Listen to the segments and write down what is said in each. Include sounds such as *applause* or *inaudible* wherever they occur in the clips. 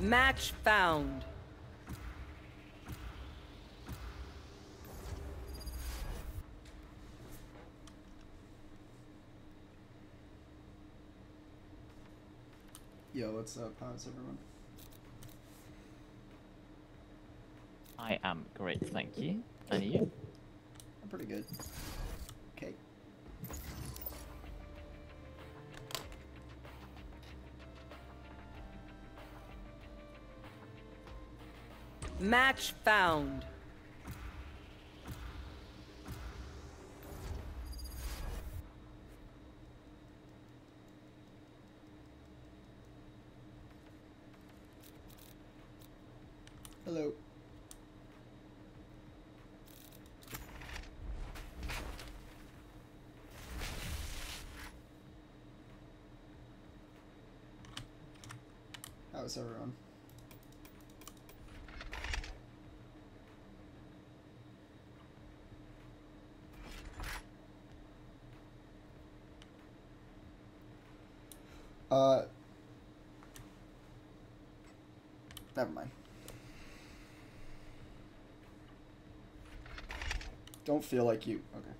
Match found. Yo, what's up? How's everyone? I am great, thank you. And you? I'm pretty good. Match found. Hello. How's everyone? Uh, never mind. Don't feel like you. Okay.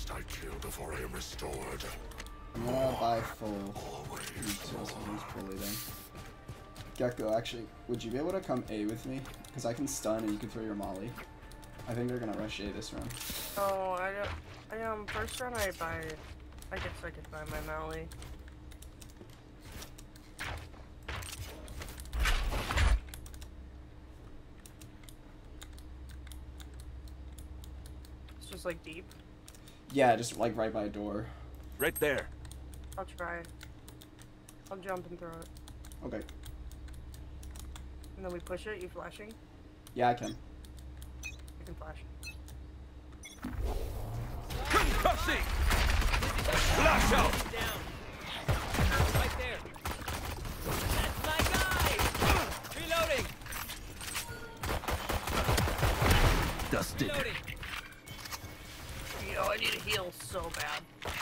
Must I kill before I am restored? I'm gonna buy full resources fully then. Gekko, actually, would you be able to come A with me? Because I can stun and you can throw your molly. I think they're gonna rush A this round. Oh, I don't. I um first round I buy. I guess I could buy my molly. It's just like deep. Yeah, just like right by a door. Right there. I'll try. I'll jump and throw it, Okay. and then we push it. You flashing? Yeah, I can. You can flash. Concussing! Flash out! Right there. That's my guy. Reloading. Dusted. Reloading. Yo, I need to heal so bad.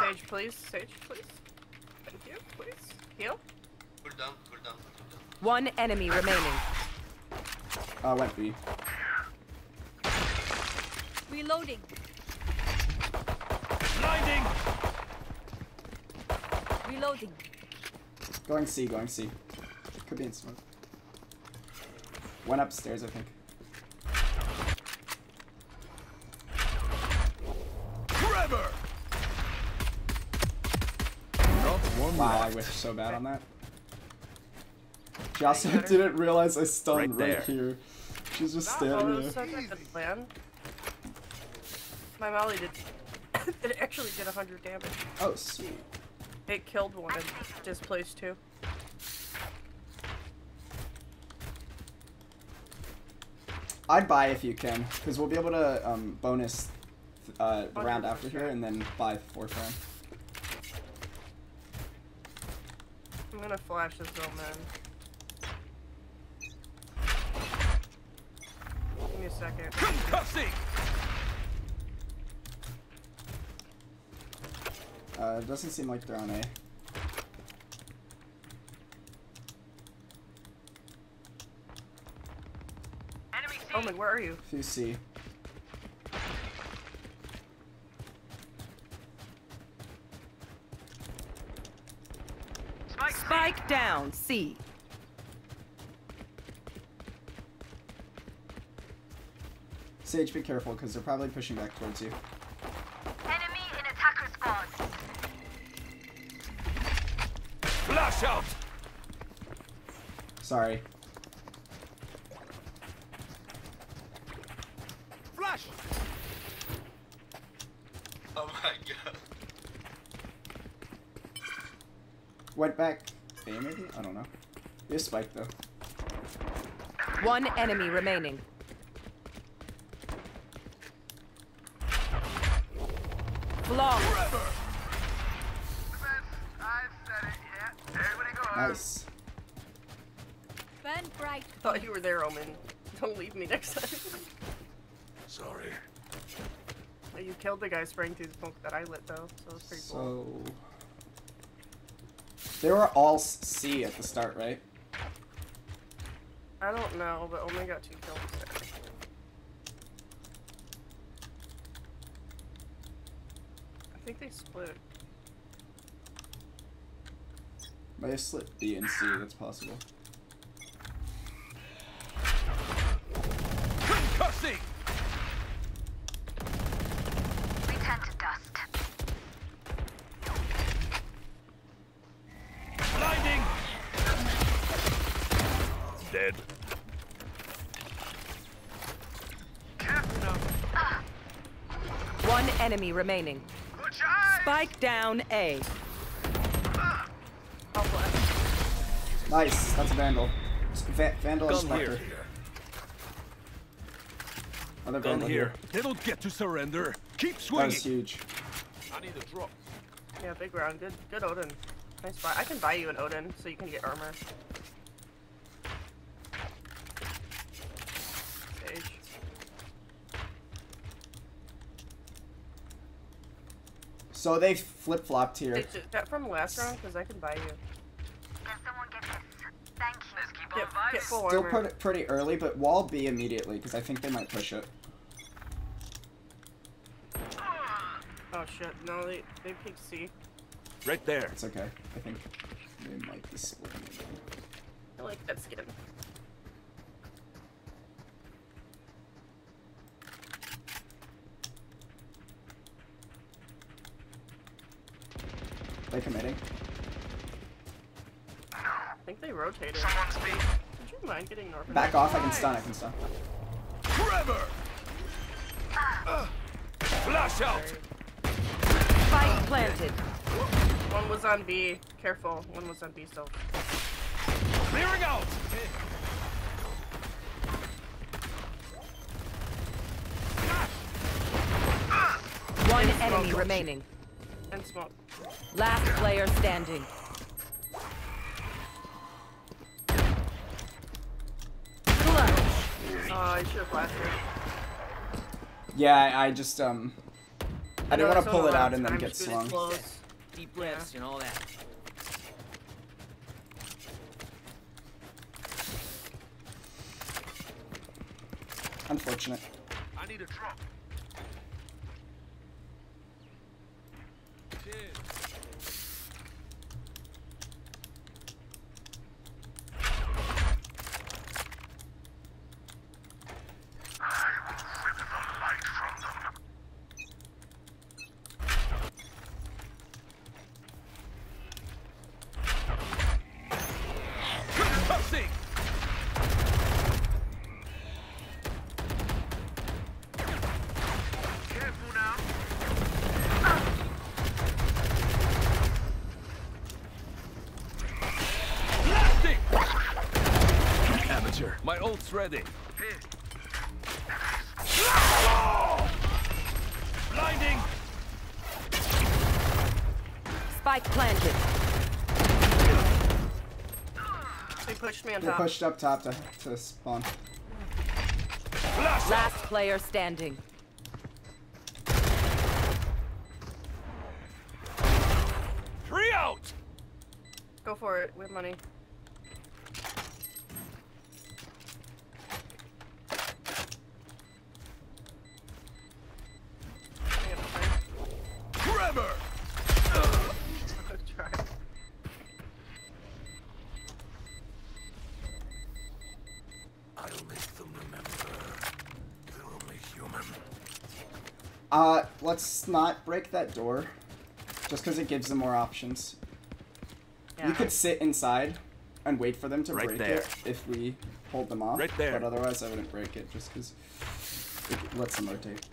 Sage, please. Sage, please. Thank you, please. Heal. Cool down, cool down, cool down. One enemy remaining. Uh, went B. Reloading. Blinding! Reloading. Going C, going C. Could be in smoke. Went upstairs, I think. One Wow, I left. wish so bad on that. She also better. *laughs* didn't realize I stunned Right right, here. She's just standing was there. such a good plan. My molly did. *laughs* it actually did 100 damage. Oh, sweet. It killed one and displaced two. I'd buy if you can, because we'll be able to um, bonus uh, the round after here and then buy four round. I'm gonna flash this old man. Give me a second. Concussing! Uh, it doesn't seem like they're on A. Omen, where are you? If you down. C. Sage, be careful, because they're probably pushing back towards you. Enemy in attacker squad. Flash out! Sorry. Flash! Oh my god. Went back A maybe? I don't know. You have spike though. One enemy remaining. Flawless. Nice. Burn bright. Thought you were there, Omen. *laughs* Don't leave me next time. Sorry. you killed the guy spraying through the smoke that I lit, though, so it's pretty cool. So they were all s- C at the start, right? I don't know, but only got two kills. I think they split. May have slipped B and C. That's possible. Enemy remaining. Spike down A. I'll flash. Nice. That's a Vandal. S- Va- Vandal and Gun Spectre. here. Other Gun Vandal here. They don't get to surrender. Keep swinging. was huge. I need a drop. Yeah, big round. Good, good Odin. Nice buy. I can buy you an Odin so you can get armor. Sage. So they flip flopped here. Is that from last round? Because I can buy you. Can someone get this? Thank you. Get, get full Still armor. pretty, pretty early, but wall B immediately because I think they might push it. Oh shit, no, they, they picked C. Right there. It's okay. I think they might be splitting again. I like that skin. They committing. I think they rotated. Would you mind getting North? Back off. I can stun. I can stun. Trevor! Uh, flash out! Spike planted. One was on B. Careful. One was on B still. Clearing out! One enemy remaining. And smoke. Last player standing. Clutch. Oh, I should have flashed her. Yeah, I, I just um. I didn't want to pull it out and then get slung. close. Deep breaths and all that. Unfortunate. I need a drop. My ult's ready. Blinding! Spike planted. They pushed me on They pushed up top to, to spawn. Last player standing. Three out! Go for it. We have money. Let's not break that door. Just because it gives them more options. You Yeah. could sit inside and wait for them to Right break there. it if we hold them off. Right there. But otherwise, I wouldn't break it just because it lets them rotate.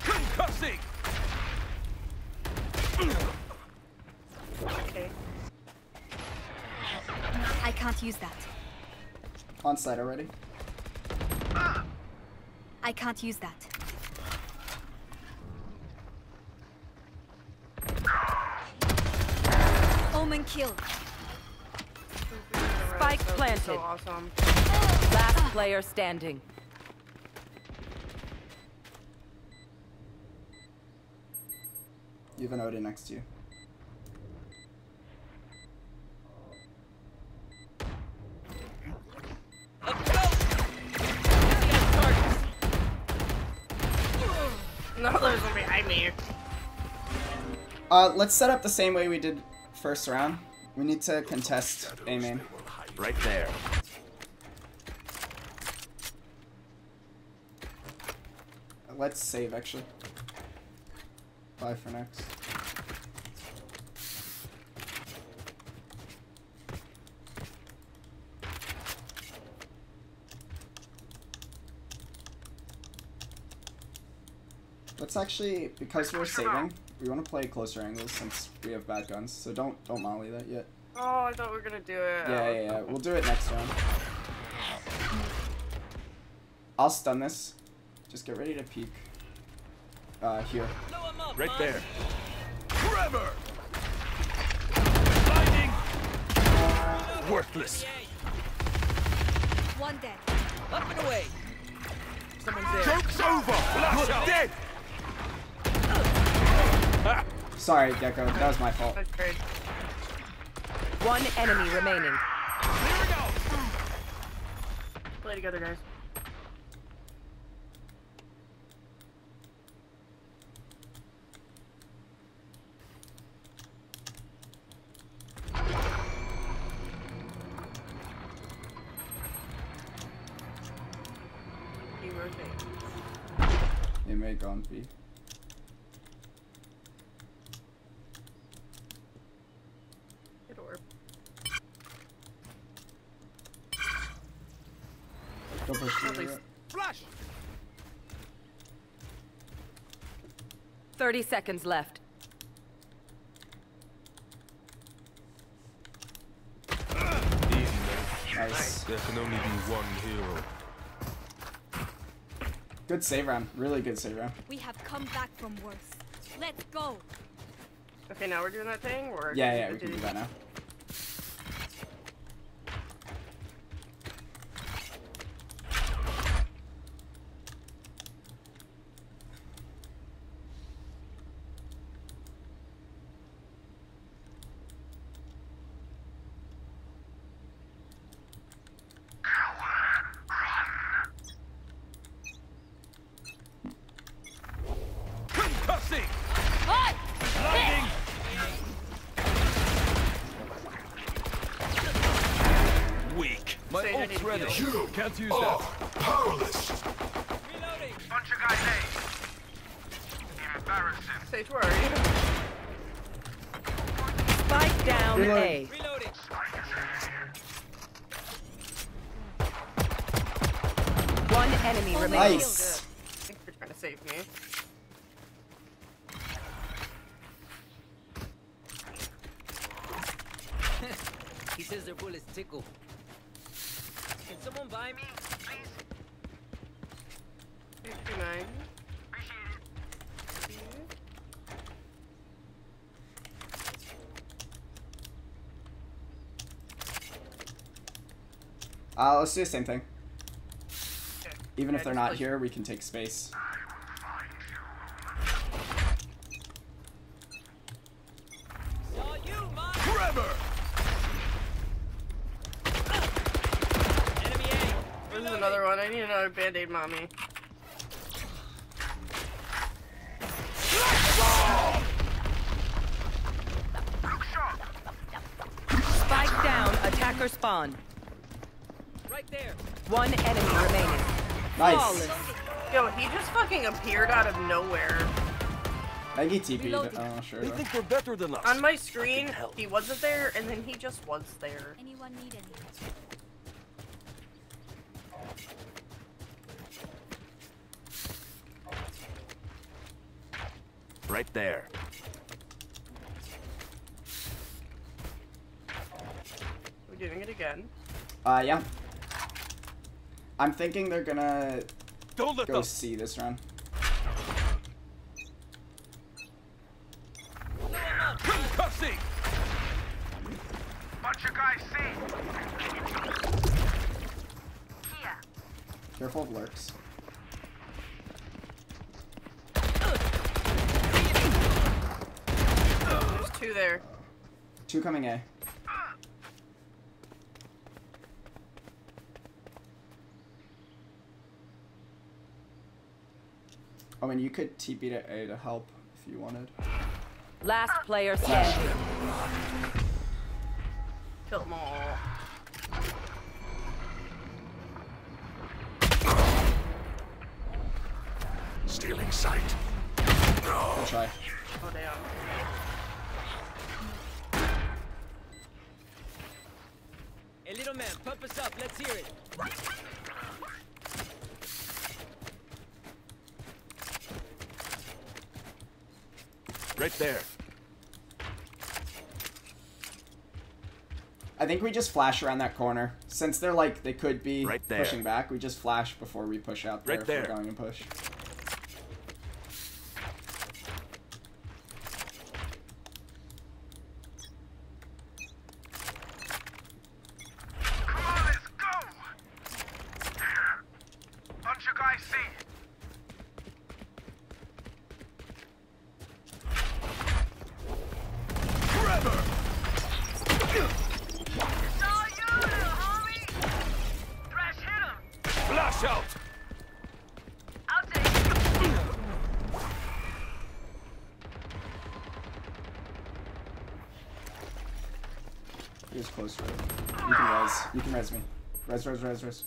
Concussing! Okay. I can't use that. On site already. I can't use that. Omen kill. Spike So- planted. So awesome. Last player standing. You have an Odin next to you. Uh, let's set up the same way we did first round. We need to contest A main. Right there. Let's save actually. Bye for next. Let's actually, because we're saving, we want to play closer angles since we have bad guns. So don't don't molly that yet. Oh, I thought we were gonna do it. Yeah, yeah, yeah. We'll do it next round. I'll stun this. Just get ready to peek. Uh, here. Right there. Trevor! Blinding! Worthless. One dead. Up and away. Someone's there. Joke's over! Blast out! dead! Sorry, Gekko. That was my fault. One enemy remaining. Here we go! Play together, guys. You rotate. It may go on B. Good orb. Don't push At me. least. Flash! 30 seconds left. Nice. There can only be one hero. Good save round. Really good save round. We have come back from worse. Let's go. Okay, now we're doing that thing? Or Yeah, yeah, we can do that now. Concussing! Blinding! Weak. My Say I need ult's to ready. heal. Can't use that. powerless. Bunch of guys A. Embarrassing. Sage, where are you? Spike down Reload. A. enemy remaining. Nice. I think you're trying to save me. He says their bullets tickle. Can someone buy me? 59. Uh, let's do the same thing. Okay. Even Yeah, if they're not push- here, we can take space. Saw you, man! Trevor! This is another one. I need another band-aid, mommy. Attacker. Right there! One enemy remaining. Nice. Flawless. Yo, he just fucking appeared out of nowhere. I think he TP'd. Oh, sure. They think they're better than us. On my screen, he wasn't there, and then he just was there. Anyone need any? Right there. Uh, yeah. I'm thinking they're gonna Don't let go them. C this round. Concussing! Bunch of guys C. Here. Careful of lurks. There's two there. Two coming A. I mean, you could TP to A to help if you wanted. Last player standing. Kill them all. Stealing sight. Good try. Oh, damn. Hey, little man, pump us up. Let's hear it. Right there. I think we just flash around that corner. Since they're like, they could be Right there. pushing back, we just flash before we push out there Right if we're there. going and push. Come on, let's go. Bunch of guys C. Trevor! Saw you, little homie. Thrash hit him. Flash out! I'll take it. He was close to it. You can res. You can res me. Res, res, res, res.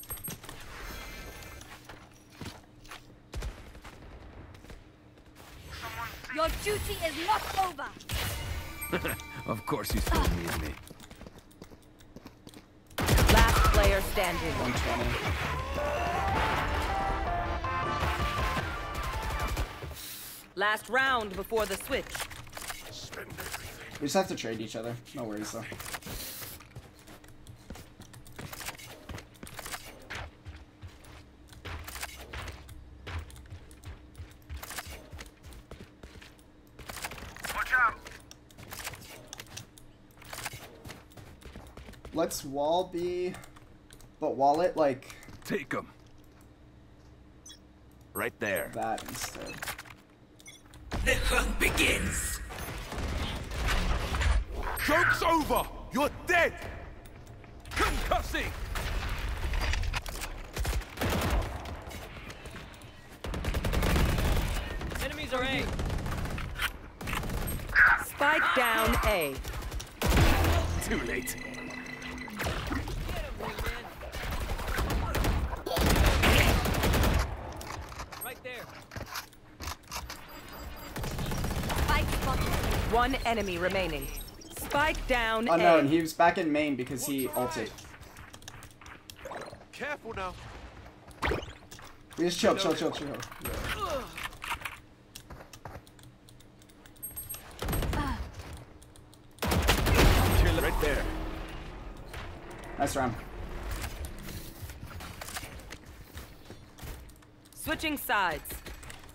Your duty is not over. *laughs* Of course you still need me. Last player standing. 120. Last round before the switch. We just have to trade each other. No worries though. Let's wall B, but wall it like Take them. Right there. that instead. The hunt begins! Joke's over! You're dead! Concussing! Enemies are A! Spike down A. Too late. One enemy remaining. Spike down Oh no, and he was back in main because he ulted. Careful now. We just chill, chill, chill, chill. Yeah. Right there. Nice round. Switching sides.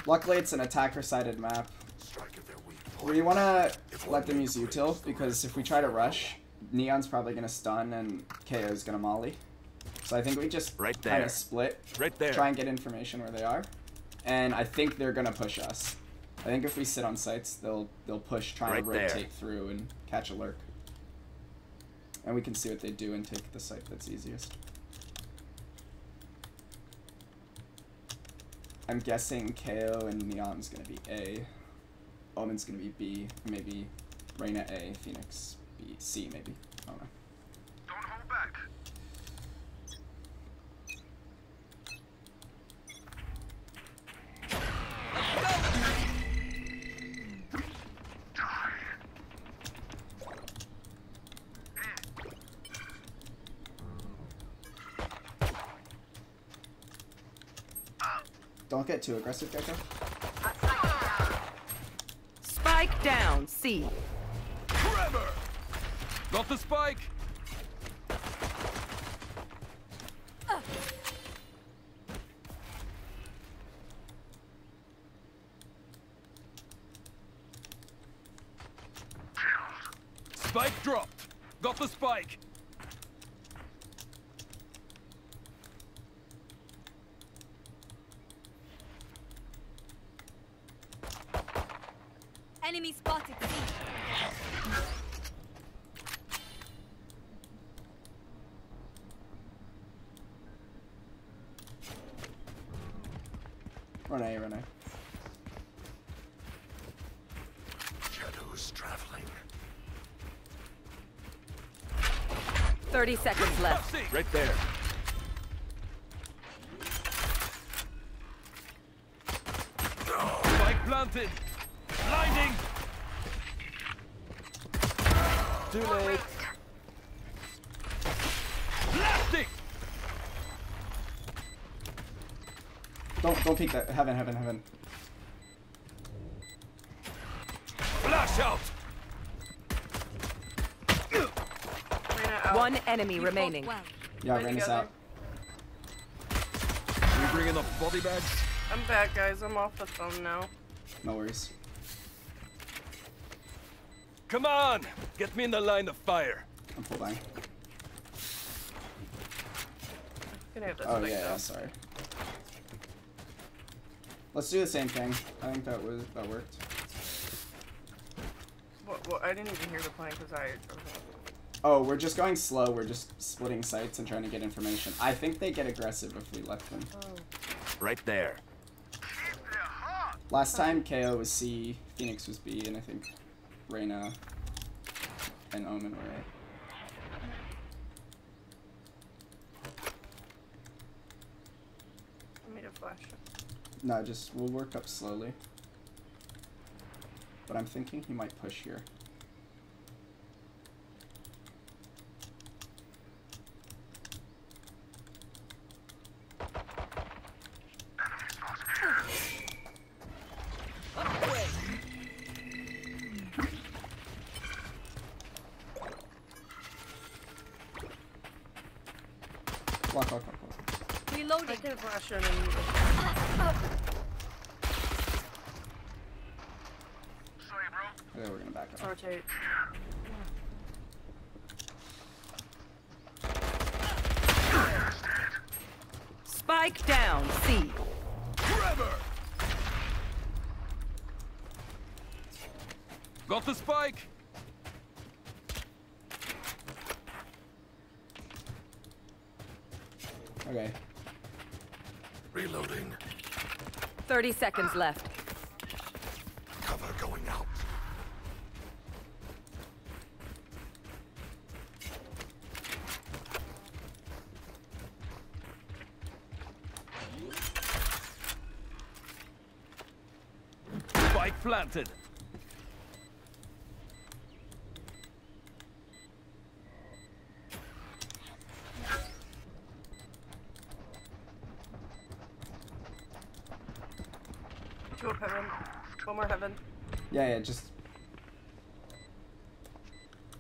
Luckily, it's an attacker-sided map. We want to let them use util because if we try to rush, Neon's probably gonna stun and KAY/O is gonna molly. So I think we just Right kind of split, Right there. try and get information where they are, and I think they're gonna push us. I think if we sit on sites, they'll they'll push, try Right to there. rotate through and catch a lurk, and we can see what they do and take the site that's easiest. I'm guessing KAY/O and Neon's gonna be A. Omen's gonna be B. Maybe Reyna A. Phoenix B. C. Maybe. I don't know. Don't hold back. Don't get too aggressive, Gekko. Spike down. C. Trevor! Got the spike! Spike dropped. Got the spike. Enemy spotted. C. Run A, run A. Shadows traveling. 30 seconds left. Right there. Spike planted. Blinding. Too late. Blasting. Don't don't peek that. Heaven, heaven, heaven. Flash out. One enemy You remaining. Well. Yeah, Play Reyna's together. out. We bringing up body bags? I'm back, guys. I'm off the phone now. No worries. Come on, get me in the line of fire. I'm full bang. Gonna have this Oh yeah, yeah, sorry. Let's do the same thing. I think that was that worked. Well, well, I didn't even hear the plan because I. okay. Oh, we're just going slow. We're just splitting sites and trying to get information. I think they get aggressive if we let them. Oh. Right there. Keep their heart. Last time KAY/O was C, Phoenix was B, and I think Reyna and Omen were A. I made a flash. No, just we'll work up slowly. But I'm thinking he might push here. I Reloading. can flash in and. Sorry, bro. Okay, we're gonna back up. Rotate. Spike down. C. Trevor! Got the spike! Okay. Reloading. 30 seconds left.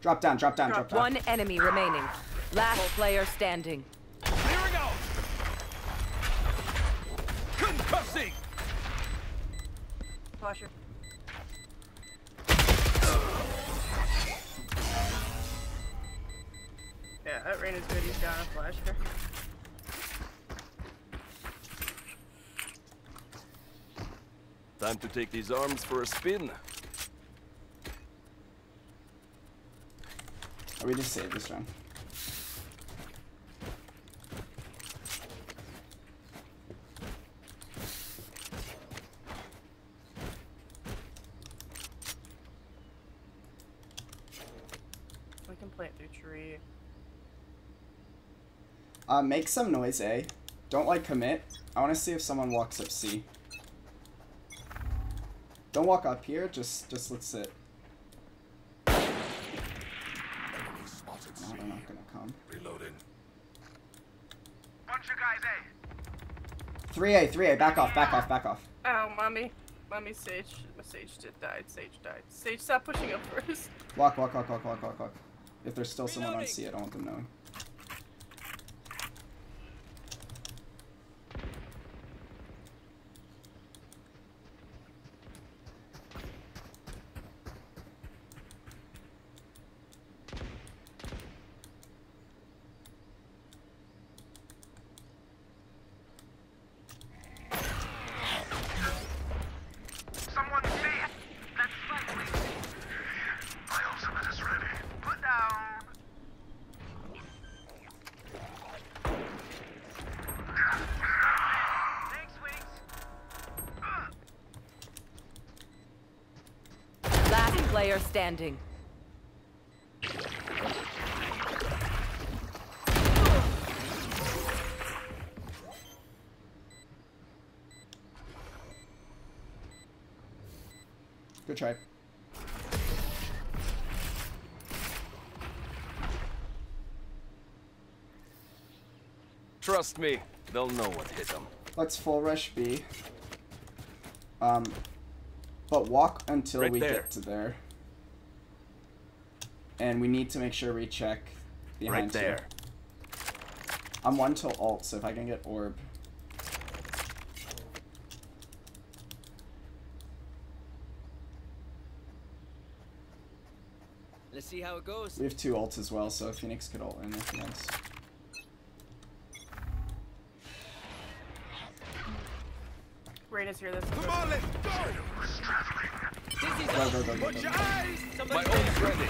Drop down, drop down, drop, Drop down. One enemy remaining. Last player standing. Clearing out. Concussing. Flasher. Yeah, that rain is good. He's got a flasher. Time to take these arms for a spin. We just save this round. We can plant through tree. Uh, make some noise, A. Don't like commit. I want to see if someone walks up C. Don't walk up here. Just, just let's sit. Enemy No, they're not gonna come. Reloading. Bunch of guys, eh? 3A, 3A. Back off, back off, back off. Oh, mommy. Mommy, Sage. My Sage did died. Sage died. Sage, stop pushing up first. Walk, walk, walk, walk, walk, walk, walk. If there's still someone on C, I don't want them knowing. Someone see? That's right. My ultimate is ready. Put down. Thanks, Wings. Last player standing. Good try. Trust me, they'll know what hit them. Let's full rush B. Um, but walk until Right we there. get to there. And we need to make sure we check behind Right there. you. I'm one till alt, so if I can get orb. Let's see how it goes. We have two ults as well, so Phoenix could ult in if he wants. Rain is here. This. Come on, let's go. Go, go, go, go, go. My ult's ready.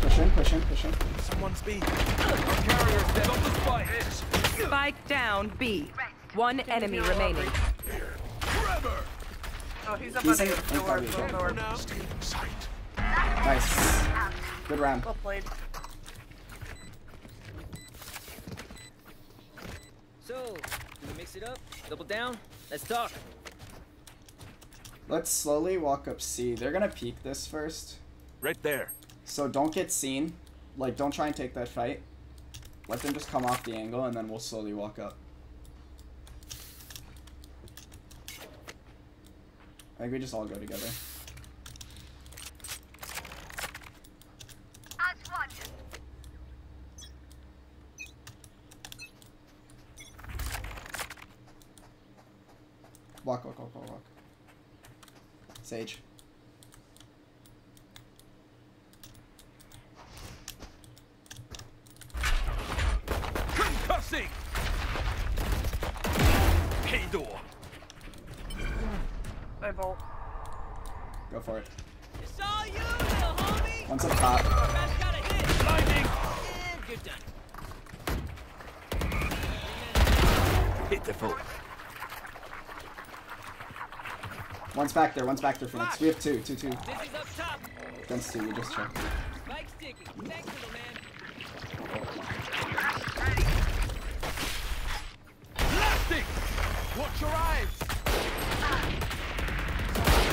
Push in, push in, push in. Someone's B. Our carrier's dead on the spike. Spike down B. One enemy remaining. Trevor. Oh, he's up He's the door. door. Sight. Nice. Good round. Well played. So, do we mix it up? Double down? Let's talk. Let's slowly walk up C. They're gonna peek this first. Right there. So don't get seen. Like, don't try and take that fight. Let them just come off the angle, and then we'll slowly walk up. I think we just all go together. Eyes one. Walk, walk, walk, walk, walk. Sage. Concussing. K-door. I vault. Go for it. It's all you, little homie. One's up top. That's got a hit. Blinding. And you're done. Pitiful. One's back there. One's back there, Phoenix. We have two, two, two. This is up two. We just checked. Spike sticky. Thanks, little man. Blasting. Watch your eyes.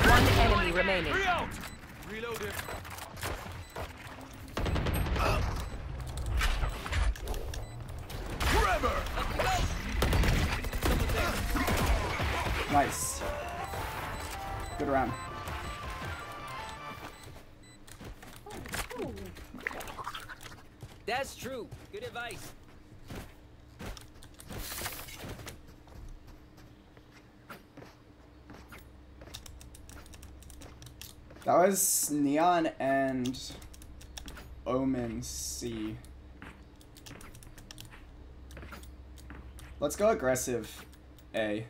One enemy remaining. Three out. That was Neon and Omen C. Let's go aggressive A.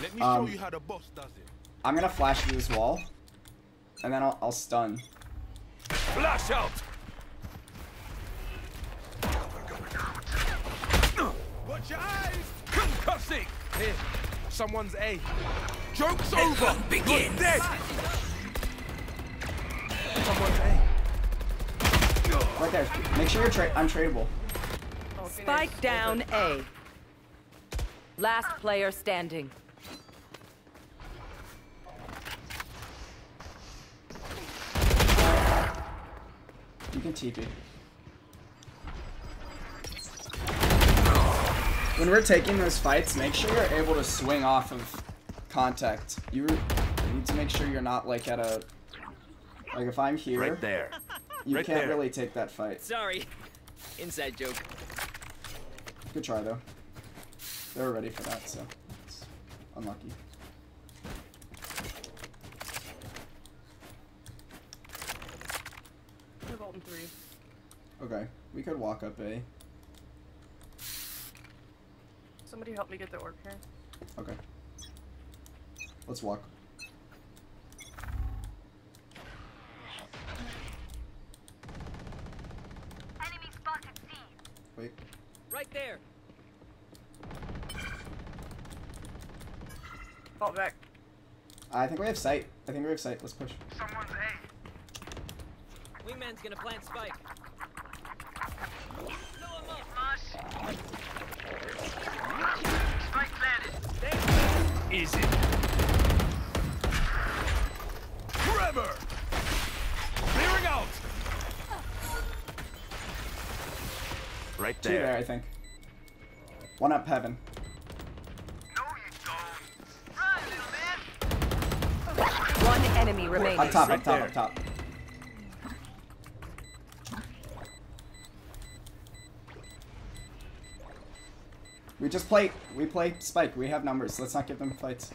Let me Um, show you how the boss does it. I'm gonna flash through this wall, and then I'll, I'll stun. Flash out! Watch your eyes! Concussing! Here, someone's A. Joke's over! Begin! You're dead! Right there. Make sure you're tra I'm tradable. Oh, Spike down A. Last player standing. You can TP. When we're taking those fights, make sure you're able to swing off of contact. You need to make sure you're not like at a like if I'm here, Right there. you right can't there. really take that fight. Sorry. Inside joke. Good try though. They were ready for that, so it's unlucky. They're Golden three. Okay, we could walk up A. Somebody help me get the orc here. Okay. Let's walk. Enemy spotted C. Wait. Right there. Fall back. I think we have sight. I think we have sight. Let's push. Someone's A. Wingman's gonna plant spike. Blow him up. Smash. Spike planted. Easy. Trevor! Right Two there, there. I think. One up heaven. No, you don't. Run, little. One enemy remaining. Up top, Right up top, there. up top. We just play, we play Spike. We have numbers. Let's not give them fights.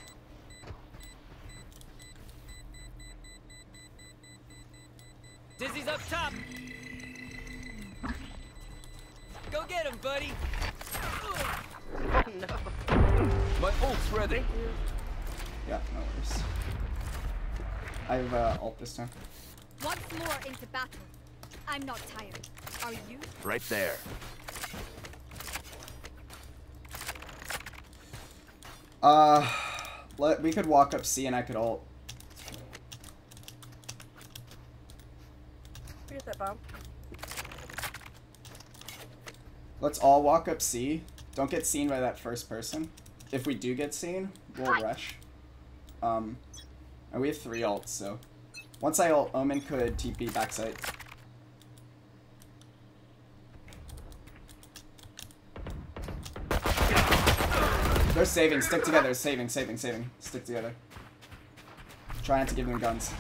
This time. Once more into battle. I'm not tired. Are you? Right there. Uh, let, we could walk up C and I could ult. Get that bomb. Let's all walk up C. Don't get seen by that first person. If we do get seen, we'll rush. Um, and we have three ults, so once I ult, Omen could TP backside. They're saving. Stick together. Saving, saving, saving. Stick together. Try not to give them guns.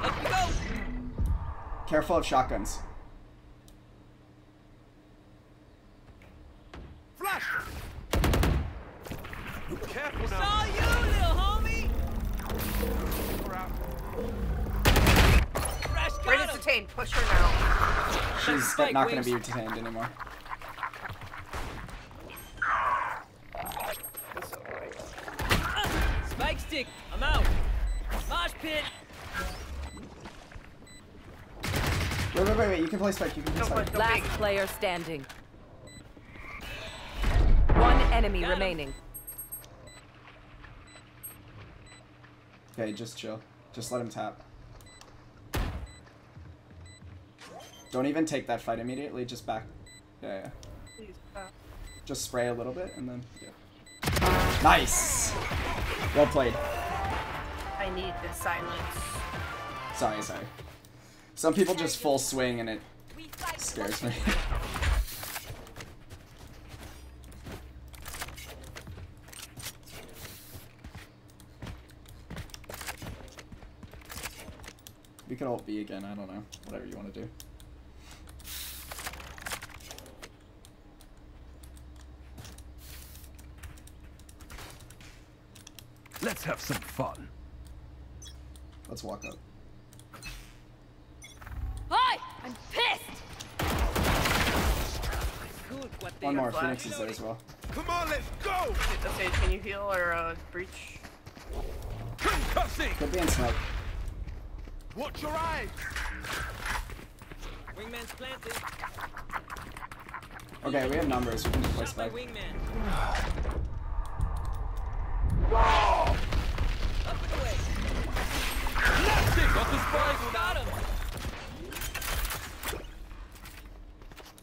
Up you go. Careful of shotguns. Now. She's Spike not going to be detained anymore. That's so. Spike stick. I'm out. Mosh pit. Wait, wait, wait, wait. You can play Spike. You can play Spike. push. Last player standing. One enemy Got him. remaining. Okay, just chill. Just let him tap. Don't even take that fight immediately, just back. Yeah, yeah. Please. Uh, just spray a little bit and then, yeah. Uh, nice! Well played. I need the silence. Sorry, sorry. Some people just full swing and it scares me. *laughs* we could all be again, I don't know. Whatever you want to do. Fun. Let's walk up. Hi! I'm pissed! Good, what they One more. Phoenix is there as well. Come on, let's go! Okay, can you heal or uh, breach? Concussing! Could be in smoke. Watch your eyes! Wingman's planted. Okay, we have numbers. We can just play spike. wingman.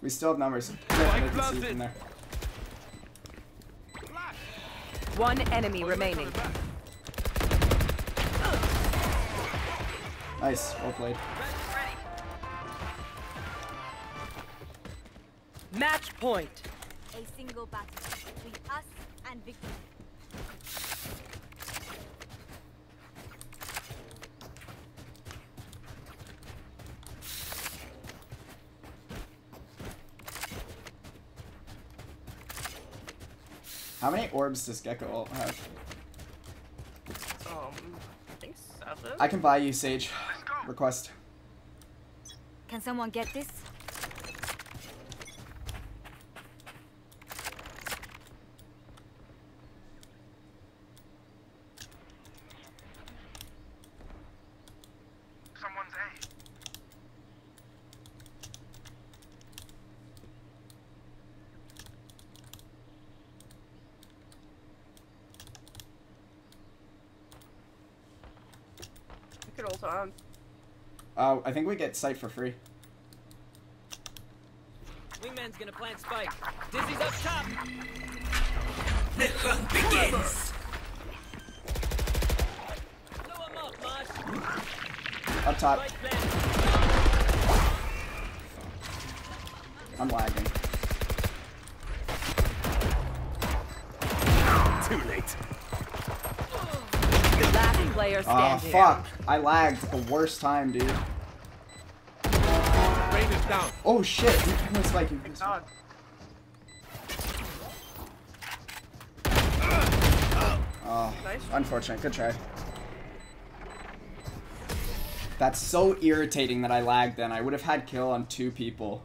We still have numbers. Yeah, they can see planted. from there. One enemy remaining. Nice, well played. Match point. A single battle between us and victory. How many orbs does Gekko ult have? Um, I think seven. I can buy you, Sage. Request. Can someone get this? I think we get sight for free. Wingman's gonna plant spike. Dizzy's up top. Blow him up, Mosh. Up top. I'm lagging. Too late. Last player Oh, standing. fuck. I lagged the worst time, dude. Rain is down. Oh, shit. You can spike. You can spike. Oh, Nice. unfortunate. Good try. That's so irritating that I lagged then. I would have had kill on two people.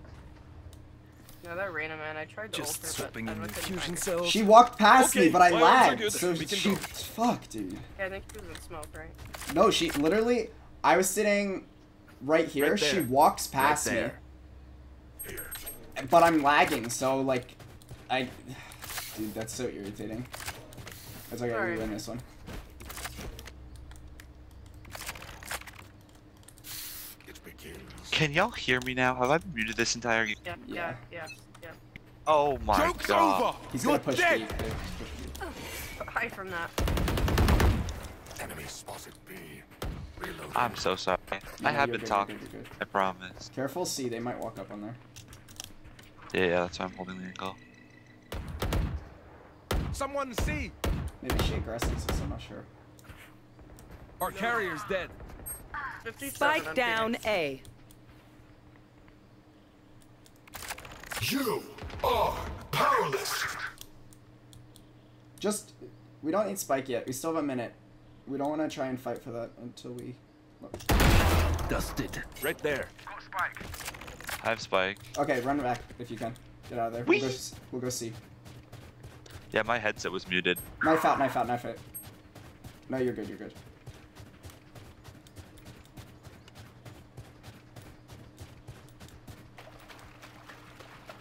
No, that Reyna man, I tried to Just ult her, swapping but I in couldn't infusion find cells. She walked past me, but I my odds are lagged. So she... go. Fuck, dude. Yeah, I think she was in smoke, right? No, she literally... I was sitting right here. Right she walks past Right me. There. But I'm lagging, so, like... I... Dude, that's so irritating. That's okay, we Alright. win this one. Can y'all hear me now? Have I been muted this entire game? Yeah, Yeah. yeah, yeah, yeah. Oh my Joke's god. over! He's You're gonna push dead! B. He's push Hide from that. Enemy spotted B. Reloading. I'm so sorry. No, I have been good, talking. good, good. I promise. Careful C, they might walk up on there. Yeah, yeah, that's why I'm holding the angle. Someone see! Maybe she aggressive, so I'm not sure. Our carrier's dead. Spike down A. You are powerless. Just, we don't need Spike yet. We still have a minute. We don't want to try and fight for that until we... Dusted. Right there. Go spike. I have spike. Okay, run back if you can. Get out of there. We'll go, we'll go see. Yeah, my headset was muted. Knife out, knife out, knife out. No, you're good, you're good.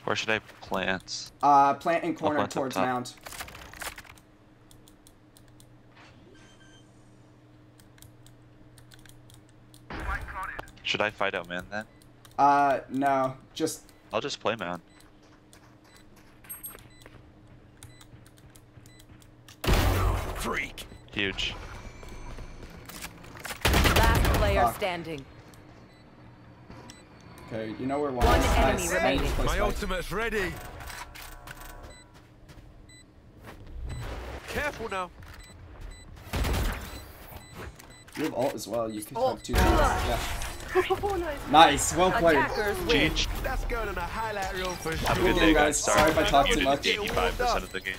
Where should I plant? Uh, plant in corner plant towards top. mount. Should I fight out man then? Uh, no. Just, I'll just play man. Freak. Huge. Last player Fuck. standing. okay, you know where one, One is. enemy Nice. remaining. My Spike. ultimate's ready. Careful now. You have alt as well. You can Ult. have two. Yeah. Nice. *laughs* Nice. Well played. Attackers win. That's going on a highlight reel for sure. Have a Good good day, guys. guys. Sorry if I talked too much. 85% of the game.